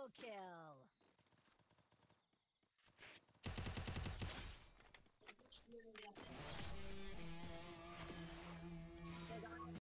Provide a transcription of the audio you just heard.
Double kill!